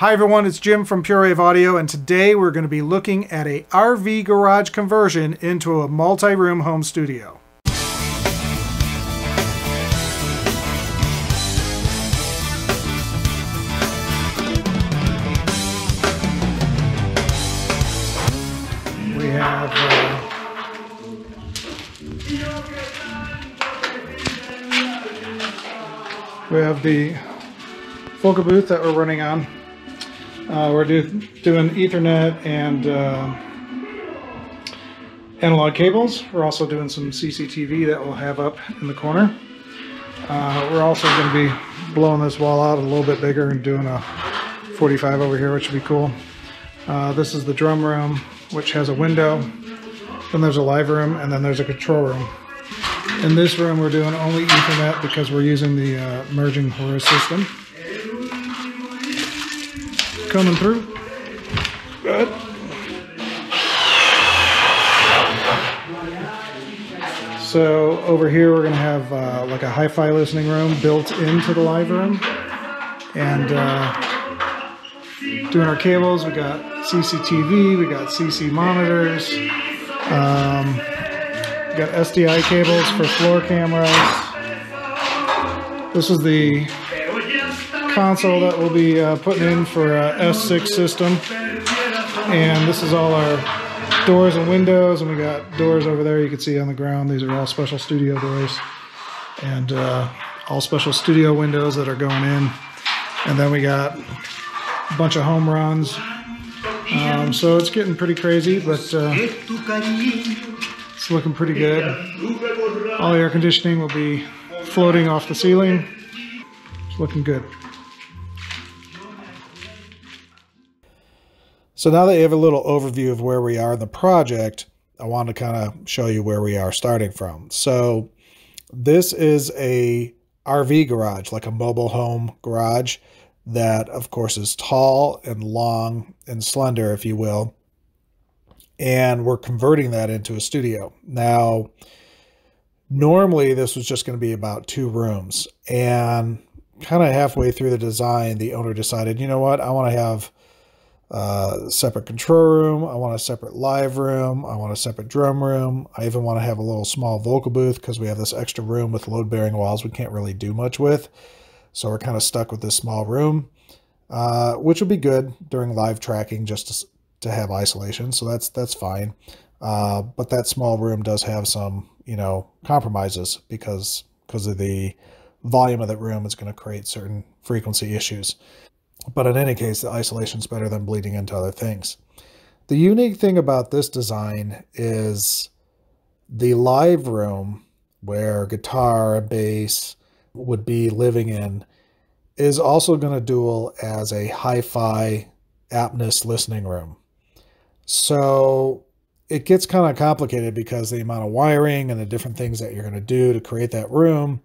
Hi everyone, it's Jim from Pure Wave Audio, and today we're going to be looking at a RV garage conversion into a multi-room home studio. We have uh, we have the Focal booth that we're running on. Uh, we're do, doing Ethernet and uh, analog cables. We're also doing some CCTV that we'll have up in the corner. Uh, we're also going to be blowing this wall out a little bit bigger and doing a 45 over here, which would be cool. Uh, this is the drum room, which has a window. Then there's a live room, and then there's a control room. In this room, we're doing only Ethernet because we're using the uh, merging Horus system coming through. Good. So over here we're going to have uh, like a hi-fi listening room built into the live room. And uh, doing our cables, we got CCTV, we got CC monitors, um, we got SDI cables for floor cameras. This is the console that we'll be uh, putting in for a S6 system. And this is all our doors and windows, and we got doors over there you can see on the ground. These are all special studio doors. And uh, all special studio windows that are going in. And then we got a bunch of home runs. Um, so it's getting pretty crazy, but uh, it's looking pretty good. All the air conditioning will be floating off the ceiling. It's looking good. So now that you have a little overview of where we are in the project, I want to kind of show you where we are starting from. So this is a RV garage, like a mobile home garage that of course is tall and long and slender, if you will. And we're converting that into a studio. Now, normally this was just going to be about two rooms and kind of halfway through the design, the owner decided, you know what, I want to have uh, separate control room. I want a separate live room. I want a separate drum room. I even want to have a little small vocal booth because we have this extra room with load bearing walls we can't really do much with. So we're kind of stuck with this small room, uh, which would be good during live tracking just to, to have isolation. So that's that's fine. Uh, but that small room does have some, you know, compromises because because of the volume of that room. It's going to create certain frequency issues. But in any case, the isolation is better than bleeding into other things. The unique thing about this design is the live room where guitar bass would be living in is also going to dual as a hi-fi Atmos listening room. So it gets kind of complicated because the amount of wiring and the different things that you're going to do to create that room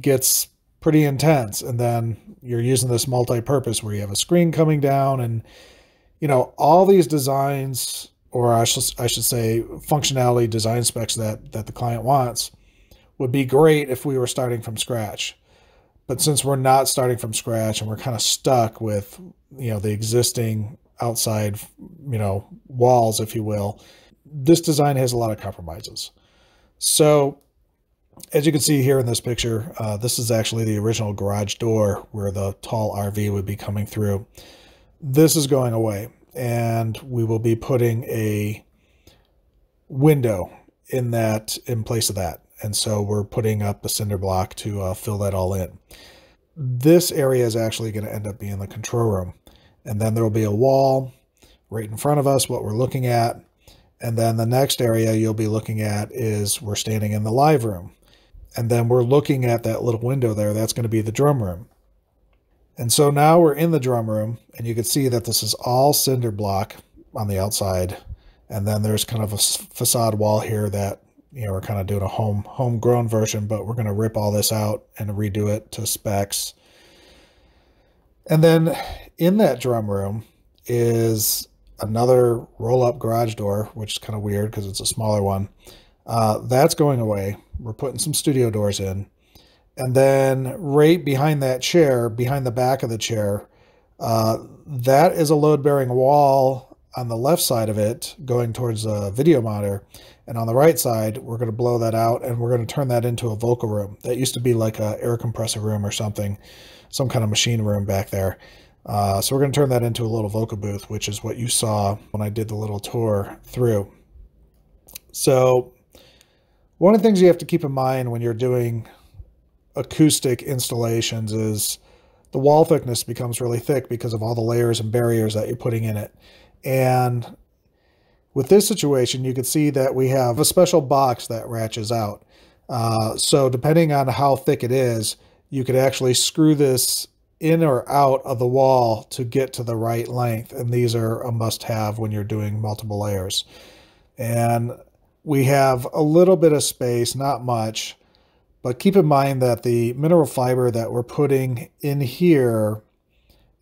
gets pretty intense. And then you're using this multi-purpose where you have a screen coming down and, you know, all these designs, or I should, I should say functionality design specs that, that the client wants would be great if we were starting from scratch. But since we're not starting from scratch and we're kind of stuck with, you know, the existing outside, you know, walls, if you will, this design has a lot of compromises. So as you can see here in this picture, uh, this is actually the original garage door where the tall RV would be coming through. This is going away and we will be putting a window in that in place of that. And so we're putting up a cinder block to uh, fill that all in. This area is actually going to end up being the control room. And then there will be a wall right in front of us, what we're looking at. And then the next area you'll be looking at is we're standing in the live room. And then we're looking at that little window there. That's going to be the drum room. And so now we're in the drum room, and you can see that this is all cinder block on the outside. And then there's kind of a facade wall here that, you know, we're kind of doing a home homegrown version, but we're going to rip all this out and redo it to specs. And then in that drum room is another roll-up garage door, which is kind of weird because it's a smaller one. Uh, that's going away. We're putting some studio doors in. And then right behind that chair, behind the back of the chair, Uh, that is a load bearing wall on the left side of it going towards a video monitor. And on the right side, we're going to blow that out and we're going to turn that into a vocal room. That used to be like a air compressor room or something, some kind of machine room back there. Uh, so we're going to turn that into a little vocal booth, which is what you saw when I did the little tour through. So one of the things you have to keep in mind when you're doing acoustic installations is the wall thickness becomes really thick because of all the layers and barriers that you're putting in it. And with this situation, you can see that we have a special box that ratchets out. Uh, so depending on how thick it is, you could actually screw this in or out of the wall to get to the right length. And these are a must have when you're doing multiple layers. And we have a little bit of space, not much, but keep in mind that the mineral fiber that we're putting in here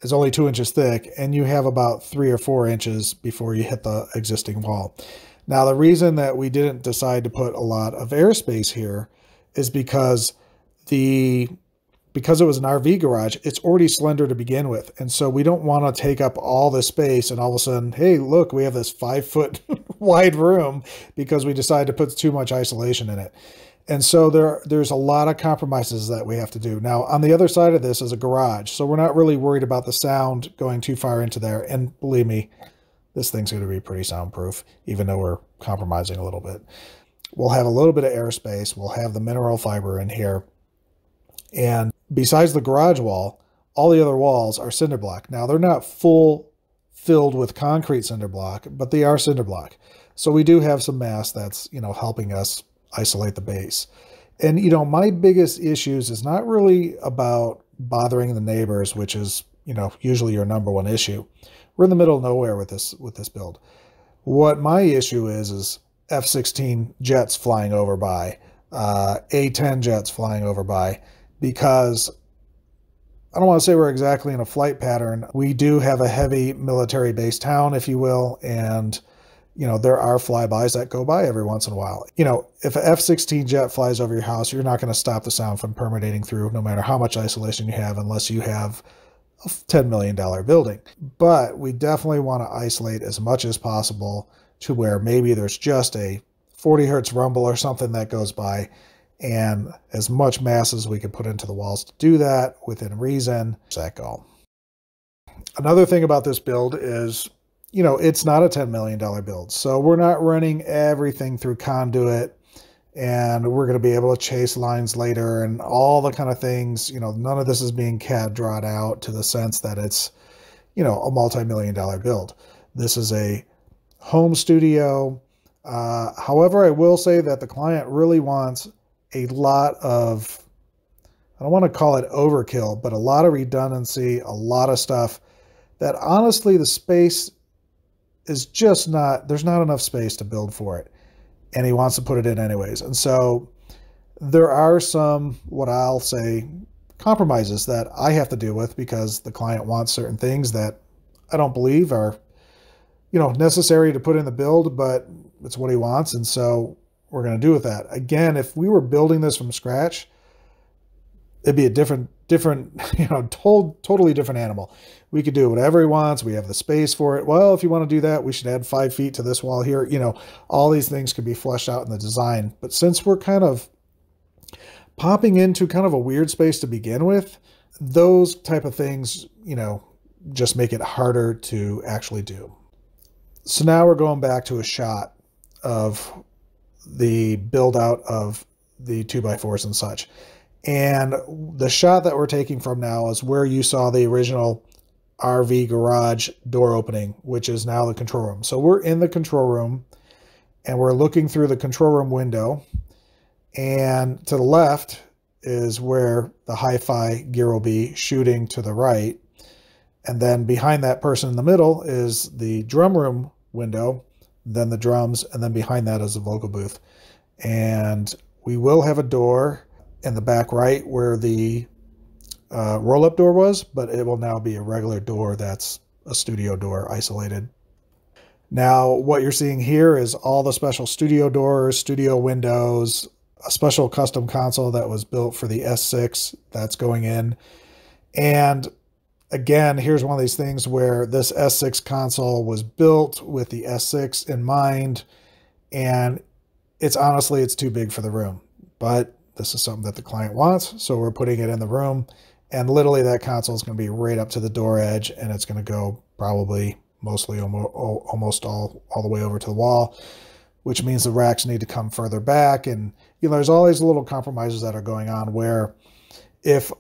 is only two inches thick and you have about three or four inches before you hit the existing wall. Now, the reason that we didn't decide to put a lot of airspace here is because the because it was an RV garage, it's already slender to begin with. And so we don't want to take up all the space and all of a sudden, hey, look, we have this five foot wide room because we decided to put too much isolation in it. And so there, there's a lot of compromises that we have to do. Now, on the other side of this is a garage. So we're not really worried about the sound going too far into there. And believe me, this thing's going to be pretty soundproof, even though we're compromising a little bit. We'll have a little bit of airspace. We'll have the mineral fiber in here. And besides the garage wall, all the other walls are cinder block. Now, they're not full filled with concrete cinder block, but they are cinder block. So we do have some mass that's, you know, helping us isolate the base. And, you know, my biggest issues is not really about bothering the neighbors, which is, you know, usually your number one issue. We're in the middle of nowhere with this with this build. What my issue is is F-16 jets flying over by, uh, A-10 jets flying over by, because I don't want to say we're exactly in a flight pattern. We do have a heavy military base town, if you will, and you know there are flybys that go by every once in a while. You know, if an F-16 jet flies over your house, you're not going to stop the sound from permeating through, no matter how much isolation you have, unless you have a $10 million building. But we definitely want to isolate as much as possible to where maybe there's just a 40 hertz rumble or something that goes by and as much mass as we can put into the walls to do that within reason. That goal. Another thing about this build is, you know, it's not a $10 million build. So we're not running everything through conduit and we're going to be able to chase lines later and all the kind of things. You know, none of this is being CAD drawn out to the sense that it's, you know, a multi-million dollar build. This is a home studio. Uh, however, I will say that the client really wants a lot of, I don't want to call it overkill, but a lot of redundancy, a lot of stuff that honestly the space is just not, there's not enough space to build for it. And he wants to put it in anyways. And so there are some, what I'll say, compromises that I have to deal with because the client wants certain things that I don't believe are, you know, necessary to put in the build, but it's what he wants. And so we're going to do with that. Again, if we were building this from scratch, it'd be a different, different, you know, told, totally different animal. We could do whatever he wants. We have the space for it. Well, if you want to do that, we should add five feet to this wall here. You know, all these things could be fleshed out in the design. But since we're kind of popping into kind of a weird space to begin with, those type of things, you know, just make it harder to actually do. So now we're going back to a shot of the build out of the 2x4s and such. And the shot that we're taking from now is where you saw the original RV garage door opening, which is now the control room. So we're in the control room and we're looking through the control room window. And to the left is where the hi-fi gear will be shooting to the right. And then behind that person in the middle is the drum room window then the drums, and then behind that is a vocal booth. And we will have a door in the back right where the uh, roll-up door was, but it will now be a regular door that's a studio door isolated. Now, what you're seeing here is all the special studio doors, studio windows, a special custom console that was built for the S6 that's going in. And again, here's one of these things where this S6 console was built with the S6 in mind, and it's honestly, it's too big for the room. But this is something that the client wants, so we're putting it in the room. And literally that console is going to be right up to the door edge, and it's going to go probably mostly almost, all, all the way over to the wall, which means the racks need to come further back. And, you know, there's all these little compromises that are going on where if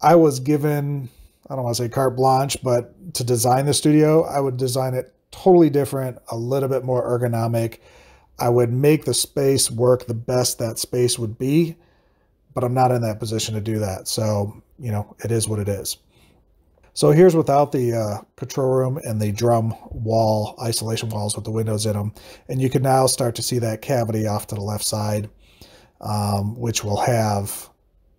I was given I don't want to say carte blanche, but to design the studio, I would design it totally different, a little bit more ergonomic. I would make the space work the best that space would be, but I'm not in that position to do that. So, you know, it is what it is. So here's without the uh, control room and the drum wall, isolation walls with the windows in them. And you can now start to see that cavity off to the left side, um, which will have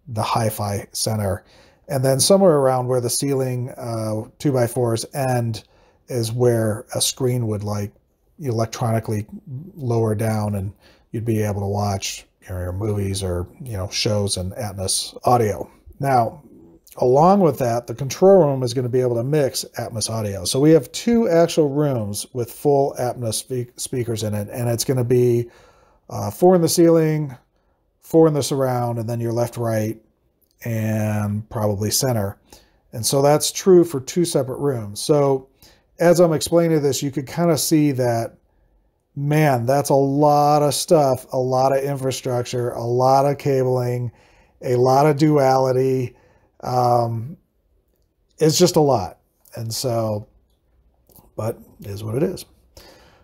the hi-fi center. And then somewhere around where the ceiling uh, two by fours end is where a screen would like electronically lower down and you'd be able to watch you know, your movies or you know shows and Atmos audio. Now, along with that, the control room is going to be able to mix Atmos audio. So we have two actual rooms with full Atmos spe speakers in it, and it's going to be uh, four in the ceiling, four in the surround, and then your left, right, and probably center. And so that's true for two separate rooms. So as I'm explaining this, you could kind of see that, man, that's a lot of stuff, a lot of infrastructure, a lot of cabling, a lot of duality. Um, it's just a lot. And so, but is what it is.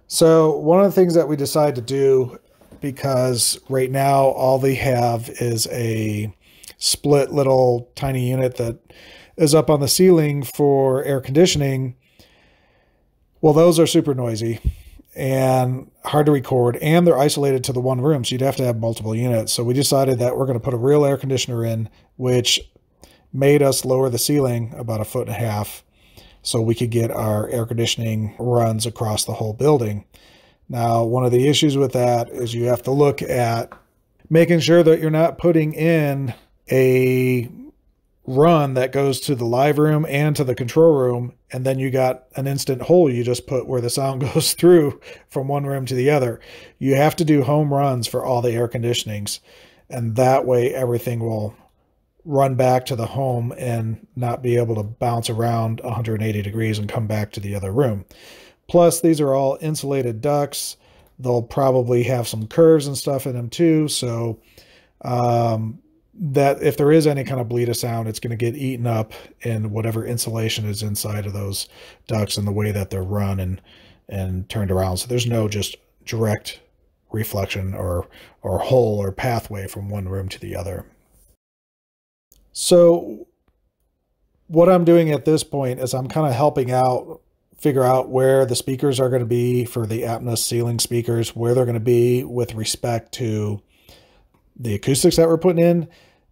So one of the things that we decided to do, because right now all they have is a split little tiny unit that is up on the ceiling for air conditioning. Well, those are super noisy and hard to record, and they're isolated to the one room, so you'd have to have multiple units. So we decided that we're going to put a real air conditioner in, which made us lower the ceiling about a foot and a half so we could get our air conditioning runs across the whole building. Now, one of the issues with that is you have to look at making sure that you're not putting in a run that goes to the live room and to the control room and then you got an instant hole you just put where the sound goes through from one room to the other. You have to do home runs for all the air conditionings and that way everything will run back to the home and not be able to bounce around 180 degrees and come back to the other room. Plus these are all insulated ducts. They'll probably have some curves and stuff in them too so um, that if there is any kind of bleed of sound, it's going to get eaten up in whatever insulation is inside of those ducts and the way that they're run and and turned around. So there's no just direct reflection or or hole or pathway from one room to the other. So what I'm doing at this point is I'm kind of helping out figure out where the speakers are going to be for the Atmos ceiling speakers, where they're going to be with respect to the acoustics that we're putting in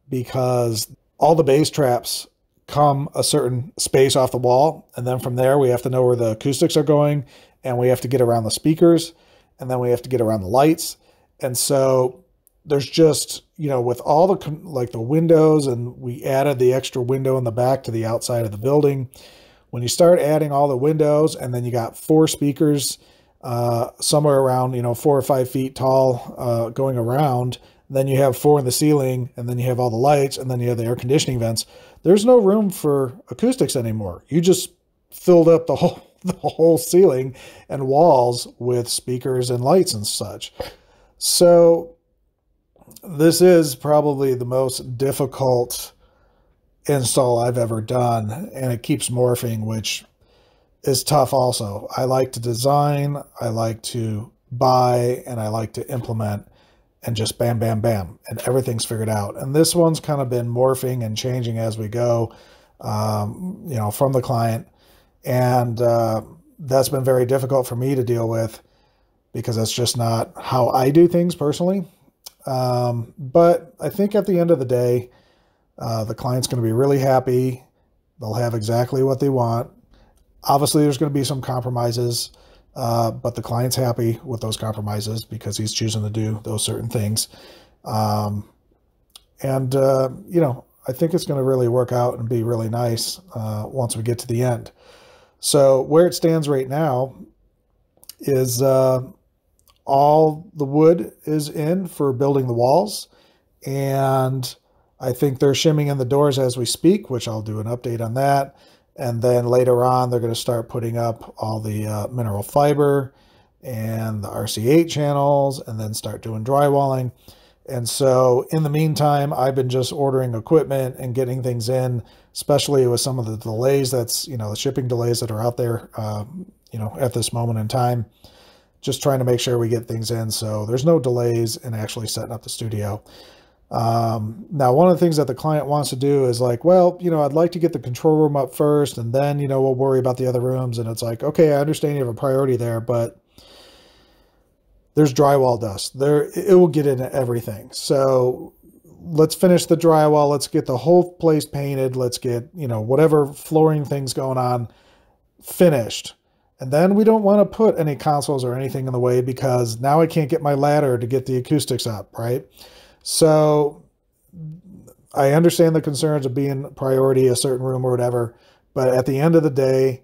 because all the bass traps come a certain space off the wall. And then from there, we have to know where the acoustics are going and we have to get around the speakers and then we have to get around the lights. And so there's just, you know, with all the like the windows and we added the extra window in the back to the outside of the building. When you start adding all the windows and then you got four speakers uh, somewhere around, you know, four or five feet tall uh, going around, then you have four in the ceiling, and then you have all the lights, and then you have the air conditioning vents. There's no room for acoustics anymore. You just filled up the whole the whole ceiling and walls with speakers and lights and such. So this is probably the most difficult install I've ever done, and it keeps morphing, which is tough also. I like to design, I like to buy, and I like to implement and just bam, bam, bam, and everything's figured out. And this one's kind of been morphing and changing as we go, um, you know, from the client. And uh, that's been very difficult for me to deal with because that's just not how I do things personally. Um, but I think at the end of the day, uh, the client's going to be really happy. They'll have exactly what they want. Obviously, there's going to be some compromises. Uh, but the client's happy with those compromises because he's choosing to do those certain things. Um, and, uh, you know, I think it's going to really work out and be really nice uh, once we get to the end. So where it stands right now is uh, all the wood is in for building the walls. And I think they're shimming in the doors as we speak, which I'll do an update on that. And then later on, they're going to start putting up all the uh, mineral fiber and the RC8 channels and then start doing drywalling. And so in the meantime, I've been just ordering equipment and getting things in, especially with some of the delays that's, you know, the shipping delays that are out there, uh, you know, at this moment in time, just trying to make sure we get things in. So there's no delays in actually setting up the studio. Um, now, one of the things that the client wants to do is like, well, you know, I'd like to get the control room up first and then, you know, we'll worry about the other rooms. And it's like, okay, I understand you have a priority there, but there's drywall dust. There, it will get into everything. So let's finish the drywall. Let's get the whole place painted. Let's get, you know, whatever flooring things going on finished. And then we don't want to put any consoles or anything in the way because now I can't get my ladder to get the acoustics up, right? So I understand the concerns of being priority, a certain room or whatever, but at the end of the day,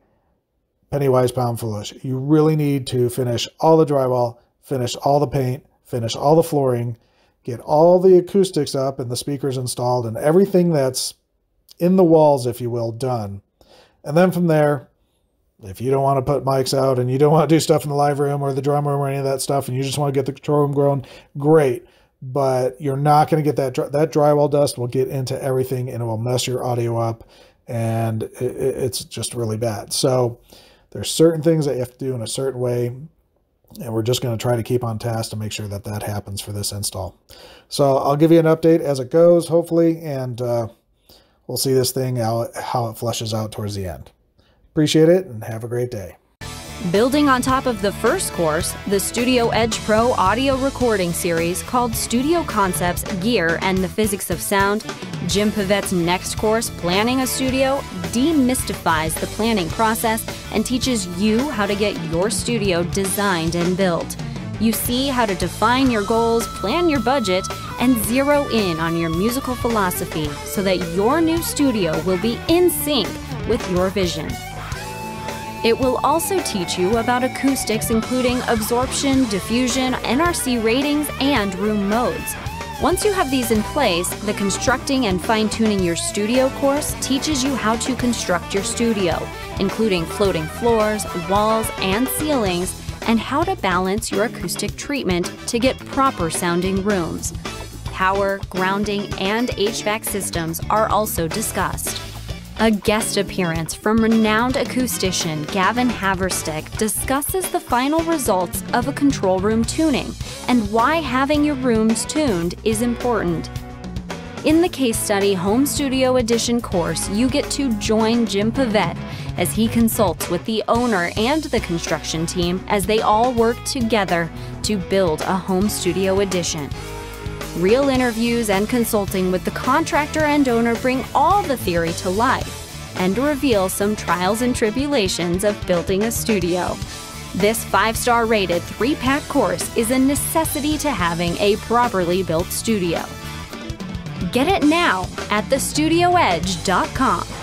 penny wise, pound foolish. You really need to finish all the drywall, finish all the paint, finish all the flooring, get all the acoustics up and the speakers installed and everything that's in the walls, if you will, done. And then from there, if you don't want to put mics out and you don't want to do stuff in the live room or the drum room or any of that stuff and you just want to get the control room grown, great. But you're not going to get that that drywall dust will get into everything and it will mess your audio up and it, it's just really bad. So there's certain things that you have to do in a certain way and we're just going to try to keep on task to make sure that that happens for this install. So I'll give you an update as it goes, hopefully, and uh, we'll see this thing how, how it flushes out towards the end. Appreciate it and have a great day. Building on top of the first course, the Studio Edge Pro audio recording series called Studio Concepts, Gear, and the Physics of Sound, Jim Pavett's next course, Planning a Studio, demystifies the planning process and teaches you how to get your studio designed and built. You see how to define your goals, plan your budget, and zero in on your musical philosophy so that your new studio will be in sync with your vision. It will also teach you about acoustics, including absorption, diffusion, NRC ratings, and room modes. Once you have these in place, the Constructing and Fine Tuning Your Studio course teaches you how to construct your studio, including floating floors, walls, and ceilings, and how to balance your acoustic treatment to get proper sounding rooms. Power, grounding, and HVAC systems are also discussed. A guest appearance from renowned acoustician Gavin Haverstick discusses the final results of a control room tuning and why having your rooms tuned is important. In the case study Home Studio Edition course, you get to join Jim Pavett as he consults with the owner and the construction team as they all work together to build a home studio edition. Real interviews and consulting with the contractor and owner bring all the theory to life and reveal some trials and tribulations of building a studio. This five star rated three pack course is a necessity to having a properly built studio. Get it now at thestudioedge.com.